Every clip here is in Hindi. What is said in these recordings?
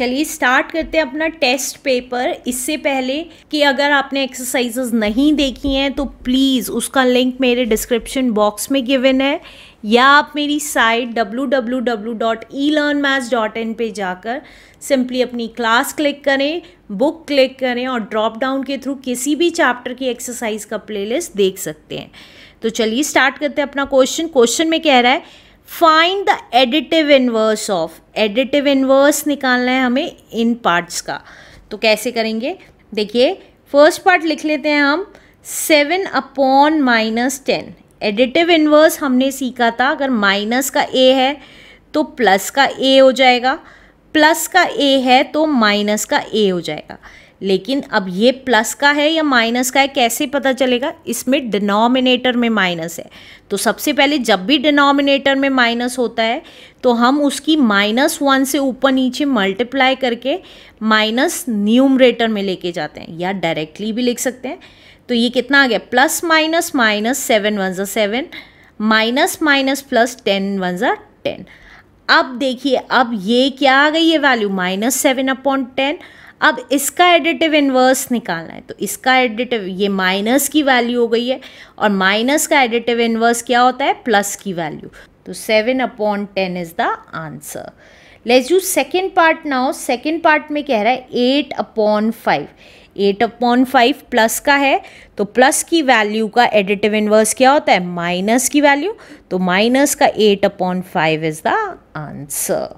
चलिए स्टार्ट करते हैं अपना टेस्ट पेपर इससे पहले कि अगर आपने एक्सरसाइजेस नहीं देखी हैं तो प्लीज़ उसका लिंक मेरे डिस्क्रिप्शन बॉक्स में गिवन है. या आप मेरी साइट www.elearnmaths.in पे जाकर सिंपली अपनी क्लास क्लिक करें बुक क्लिक करें और ड्रॉप डाउन के थ्रू किसी भी चैप्टर की एक्सरसाइज का प्लेलिस्ट देख सकते हैं. तो चलिए स्टार्ट करते हैं अपना क्वेश्चन क्वेश्चन में कह रहा है find the additive inverse of additive inverse निकालना है हमें इन पार्ट्स का। तो कैसे करेंगे? देखिए फ़र्स्ट पार्ट लिख लेते हैं हम seven upon minus ten additive inverse हमने सीखा था, अगर माइनस का ए है तो प्लस का ए हो जाएगा। प्लस का ए है तो माइनस का ए हो जाएगा। लेकिन अब ये प्लस का है या माइनस का है, कैसे पता चलेगा? इसमें डिनोमिनेटर में माइनस है। तो सबसे पहले जब भी डिनोमिनेटर में माइनस होता है तो हम उसकी माइनस वन से ऊपर नीचे मल्टीप्लाई करके माइनस न्यूमरेटर में लेके जाते हैं, या डायरेक्टली भी लिख सकते हैं। तो ये कितना आ गया? Plus minus minus seven one ज़ा seven, minus minus plus ten one ज़ा टेन। अब देखिए, अब ये क्या आ गई है value? Minus seven upon ten अब इसका एडिटिव इन्वर्स निकालना है। तो इसका एडिटिव ये माइनस की वैल्यू हो गई है और माइनस का एडिटिव इन्वर्स क्या होता है? प्लस की वैल्यू तो seven upon ten is the answer let's you second part now second part में कह रहा है eight upon five eight upon five plus का है। तो प्लस की वैल्यू का एडिटिव इन्वर्स क्या होता है? माइनस की वैल्यू तो माइनस का eight upon five is the answer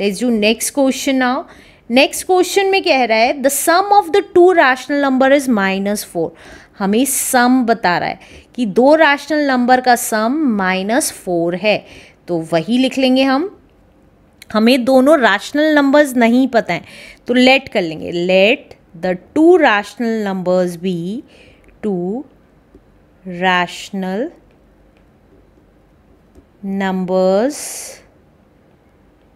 let's do next question now next question में कह रहा है the sum of the two rational number is minus four हमें सम बता रहा है कि दो रैशनल नंबर का सम माइनस फोर है। तो वही लिख लेंगे हम। हमें दोनों रैशनल नंबर्स नहीं पता हैं तो लेट कर लेंगे। Let the two rational numbers be two rational numbers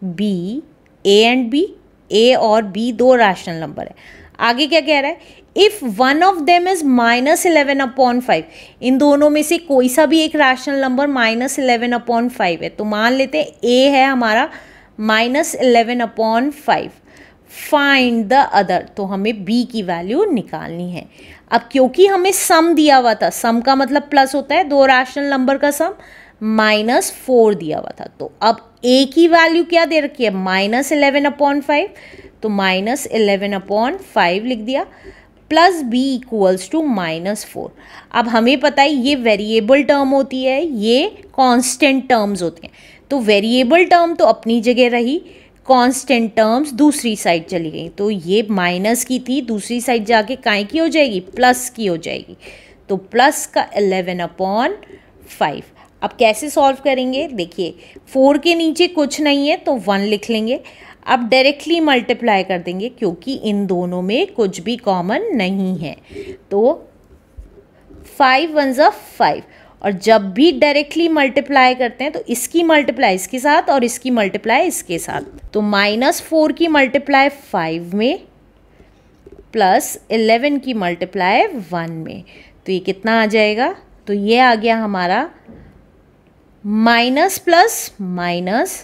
be A and B A और बी दो रैशनल नंबर है। आगे क्या कह रहा है? If one of them is minus eleven upon five इन दोनों में से कोई सा भी एक rational number minus eleven upon five है। तो मान लेते हैं ए है हमारा minus eleven upon five find the other तो हमें बी की वैल्यू निकालनी है। अब क्योंकि हमें सम दिया हुआ था सम का मतलब प्लस होता है, दो रैशनल नंबर का सम माइनस फोर दिया हुआ था। तो अब ए की वैल्यू क्या दे रखी है? माइनस इलेवन अपॉन फाइव तो माइनस इलेवन अपॉन फाइव लिख दिया। Plus B equals to minus four अब हमें पता है ये वेरिएबल टर्म होती है, ये कांस्टेंट टर्म्स होते हैं। तो वेरिएबल टर्म तो अपनी जगह रही कांस्टेंट टर्म्स दूसरी साइड चली गई। तो ये माइनस की थी, दूसरी साइड जाके काय की हो जाएगी? प्लस की हो जाएगी। तो प्लस का एलेवन अपॉन फाइव अब कैसे सॉल्व करेंगे? देखिए फोर के नीचे कुछ नहीं है तो वन लिख लेंगे। अब डायरेक्टली मल्टीप्लाई कर देंगे, क्योंकि इन दोनों में कुछ भी कॉमन नहीं है। तो फाइव वन ज़ा फाइव और जब भी डायरेक्टली मल्टीप्लाई करते हैं तो इसकी मल्टीप्लाई इसके साथ और इसकी मल्टीप्लाई इसके साथ। तो माइनस फोर की मल्टीप्लाई फाइव में प्लस इलेवन की मल्टीप्लाई वन में। तो ये कितना आ जाएगा? तो ये आ गया हमारा minus plus minus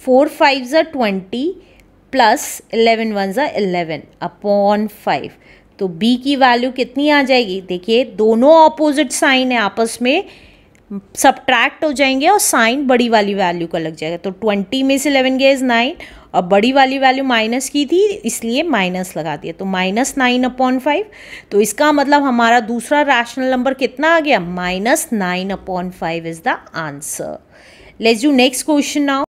four five ज़ा ट्वेंटी प्लस इलेवन वन ज़ा इलेवन अपॉन फाइव। तो b की वैल्यू कितनी आ जाएगी? देखिए, दोनों ऑपोजिट साइन है आपस में सब्ट्रैक्ट हो जाएँगे और साइन बड़ी वाली वैल्यू का लग जाएगा। तो ट्वेंटी में से इलेवन गया इज़ नाइन और बड़ी वाली वैल्यू माइनस की थी, इसलिए माइनस लगा दिया। तो माइनस नाइन अपॉन फाइव तो इसका मतलब हमारा दूसरा रैशनल नंबर कितना आ गया? Minus nine upon five is the answer let's do next question now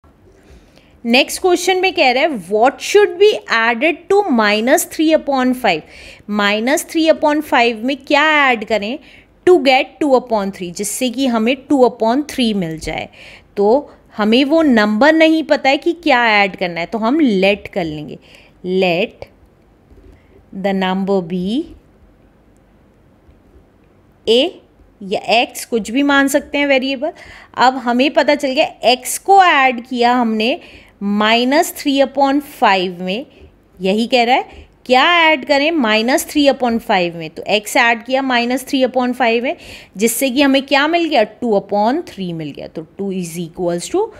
next question में कह रहा है what should be added to minus three upon five minus three upon five में क्या ऐड करें? To get two upon three जिससे कि हमें टू अपॉन थ्री मिल जाए। तो हमें वो नंबर नहीं पता है कि क्या ऐड करना है तो हम लेट कर लेंगे। Let the number be A या एक्स कुछ भी मान सकते हैं वेरिएबल अब हमें पता चल गया एक्स को ऐड किया हमने माइनस थ्री अपॉन फाइव में, यही कह रहा है क्या ऐड करें? माइनस थ्री अपॉन फाइव में। तो एक्स ऐड किया, माइनस थ्री अपॉन फाइव में जिससे कि हमें क्या मिल गया? टू अपॉन थ्री मिल गया। तो two is equals to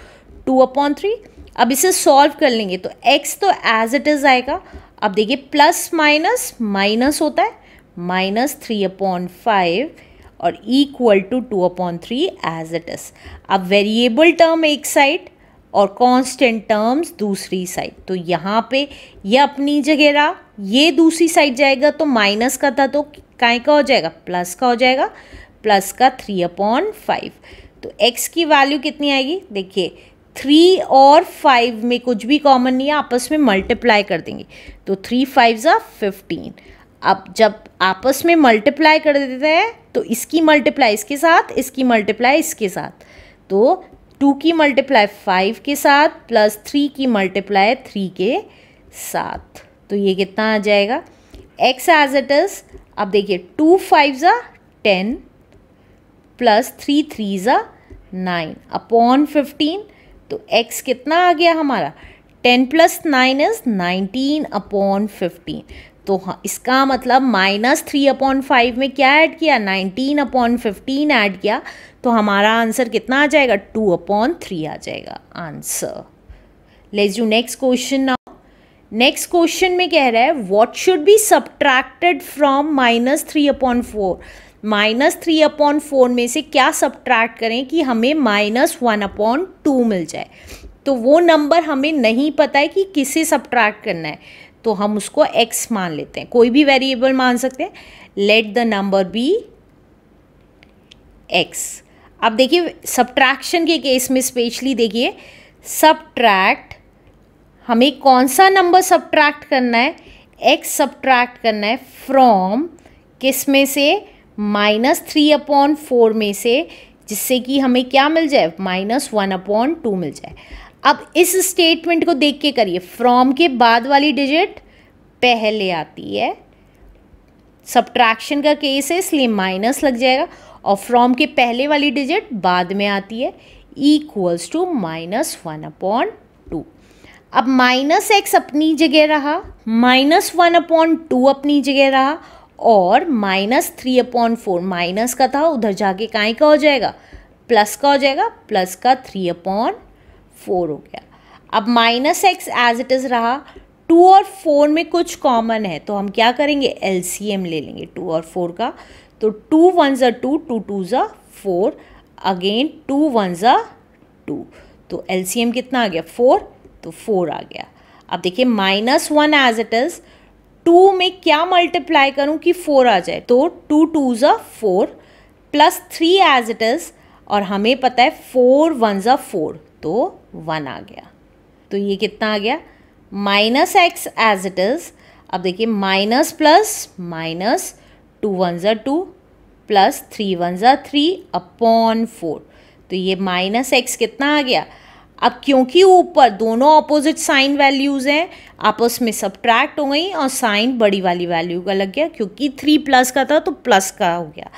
two upon three. अब इसे सॉल्व कर लेंगे। तो x तो एज इट इज़ आएगा। अब देखिए, प्लस माइनस माइनस होता है। माइनस थ्री अपॉन फाइव और equal to two upon three as it is अब वेरिएबल टर्म एक साइड और कांस्टेंट टर्म्स दूसरी साइड तो यहाँ पे ये अपनी जगह रहा, ये दूसरी साइड जाएगा तो माइनस का था तो काय का हो जाएगा? प्लस का हो जाएगा। प्लस का थ्री अपॉन फाइव तो एक्स की वैल्यू कितनी आएगी? देखिए थ्री और फाइव में कुछ भी कॉमन नहीं है, आपस में मल्टीप्लाई कर देंगे। तो थ्री फाइव ज़ा फिफ्टीन अब जब आपस में मल्टीप्लाई कर देते हैं तो इसकी मल्टीप्लाई इसके साथ, इसकी मल्टीप्लाई इसके साथ। तो टू की मल्टीप्लाई फाइव के साथ प्लस थ्री की मल्टीप्लाई थ्री के साथ। तो ये कितना आ जाएगा? एक्स एज इट इज़ अब देखिए टू फाइव ज़ा टेन प्लस थ्री थ्री ज़ा नाइन अपॉन फिफ्टीन तो x कितना आ गया हमारा? Ten plus nine is nineteen upon fifteen तो हाँ इसका मतलब माइनस थ्री अपॉन फाइव में क्या ऐड किया? नाइनटीन अपॉन फिफ्टीन ऐड किया। तो हमारा आंसर कितना आ जाएगा? टू अपॉन थ्री आ जाएगा। Answer let's do next question now next question में कह रहा है what should be subtracted from minus three upon four minus three upon four में से क्या सब्ट्रैक्ट करें कि हमें माइनस वन अपॉन टू मिल जाए? तो वो नंबर हमें नहीं पता है कि किसे सब्ट्रैक्ट करना है। तो हम उसको एक्स मान लेते हैं। कोई भी वेरिएबल मान सकते हैं। Let the number be X अब देखिए सब्ट्रैक्शन के केस में स्पेशली देखिए सब्ट्रैक्ट हमें कौन सा नंबर सब्ट्रैक्ट करना है? एक्स सब्ट्रैक्ट करना है फ्रॉम किसमें से? माइनस थ्री अपॉन फोर में से, जिससे कि हमें क्या मिल जाए? माइनस वन अपॉन टू मिल जाए। अब इस स्टेटमेंट को देख के करिए। फ्रॉम के बाद वाली डिजिट पहले आती है। सब्ट्रैक्शन का केस है, इसलिए माइनस लग जाएगा। और फ्रॉम के पहले वाली डिजिट बाद में आती है। Equals to minus one upon two अब माइनस एक्स अपनी जगह रहा। माइनस वन अपॉन टू अपनी जगह रहा। और minus three upon four minus का था, उधर जाके काई का हो जाएगा। प्लस का हो जाएगा प्लस का थ्री अपॉन फोर हो गया। अब minus X as it is रहा टू और फोर में कुछ कॉमन है तो हम क्या करेंगे? एल सी एम ले लेंगे टू और फोर का। तो टू वन ज़ा टू टू टू ज़ा फोर अगेन टू वन ज़ा टू तो एल सी एम कितना आ गया? फोर तो फोर आ गया। अब देखिए minus one as it is two में क्या मल्टीप्लाई करूँ कि फोर आ जाए? तो टू टू ज़ा four plus three as it is और हमें पता है फोर वन ज़ा फोर तो वन आ गया। तो ये कितना आ गया? Minus x as it is. अब देखिए, minus plus, minus two one ज़ा टू, प्लस थ्री वन ज़ा थ्री अपॉन फोर। तो ये माइनस एक्स कितना आ गया? अब क्योंकि ऊपर दोनों ऑपोजिट साइन वैल्यूज़ हैं, आपस में सब्ट्रैक्ट हो गई और साइन बड़ी वाली वैल्यू का लग गया, क्योंकि थ्री प्लस का था तो प्लस का हो गया।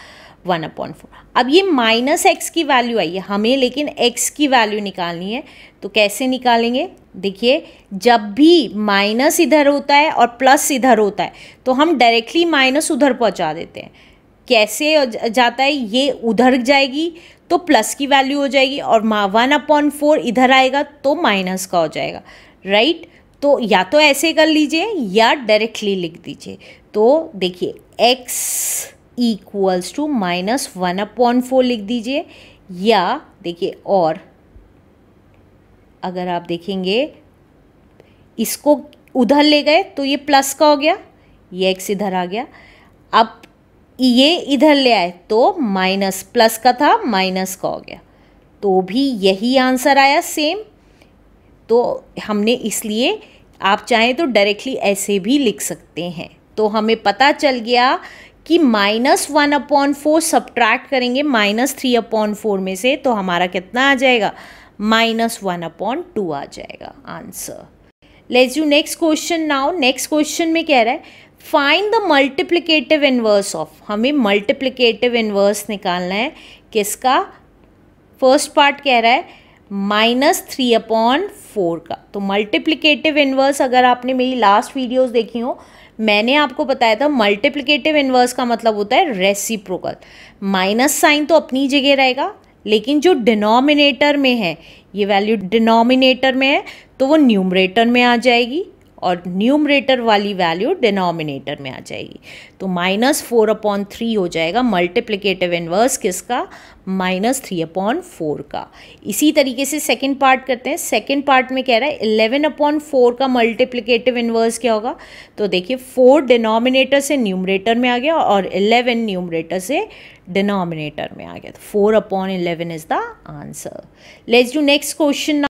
One upon four. अब ये माइनस एक्स की वैल्यू आई है, हमें लेकिन एक्स की वैल्यू निकालनी है तो कैसे निकालेंगे? देखिए, जब भी माइनस इधर होता है और प्लस इधर होता है तो हम डायरेक्टली माइनस उधर पहुँचा देते हैं। कैसे जाता है? ये उधर जाएगी तो प्लस की वैल्यू हो जाएगी और वन अपॉन फोर इधर आएगा तो माइनस का हो जाएगा, राइट? तो या तो ऐसे कर लीजिए या डायरेक्टली लिख दीजिए। तो देखिए x equals to minus one upon four लिख दीजिए। या, देखिए, और। अगर आप देखेंगे, इसको उधर ले गए तो ये प्लस का हो गया, ये एक्स इधर आ गया। अब ये इधर ले आए तो माइनस प्लस का था माइनस का हो गया। तो भी यही आंसर आया सेम तो हमने इसलिए, आप चाहें तो डायरेक्टली ऐसे भी लिख सकते हैं। तो हमें पता चल गया कि minus one upon four subtract करेंगे माइनस थ्री अपॉन फोर में से तो हमारा कितना आ जाएगा? माइनस वन अपॉन टू आ जाएगा, answer. Let's you next question now next question में कह रहा है find the multiplicative inverse of हमें मल्टीप्लिकेटिव इनवर्स निकालना है। किसका? फ़र्स्ट पार्ट कह रहा है माइनस थ्री अपॉन फोर का। तो मल्टीप्लिकेटिव इनवर्स अगर आपने मेरी लास्ट वीडियोस देखी हो मैंने आपको बताया था मल्टीप्लिकेटिव इन्वर्स का मतलब होता है रेसिप्रोकल माइनस साइन तो अपनी जगह रहेगा, लेकिन जो डिनोमिनेटर में है, ये वैल्यू डिनोमिनेटर में है तो वो न्यूमरेटर में आ जाएगी. और न्यूमरेटर वाली वैल्यू डिनोमिनेटर में आ जाएगी। तो माइनस फोर अपॉन थ्री हो जाएगा। मल्टीप्लिकेटिव इनवर्स किसका? माइनस थ्री अपॉन फोर का। इसी तरीके से सेकंड पार्ट करते हैं। सेकंड पार्ट में कह रहा है इलेवन अपॉन फोर का मल्टीप्लिकेटिव इनवर्स क्या होगा? तो देखिए फोर डिनोमिनेटर से न्यूमरेटर में आ गया और इलेवन न्यूमरेटर से डिनोमिनेटर में आ गया। तो four upon eleven is the answer let's do next question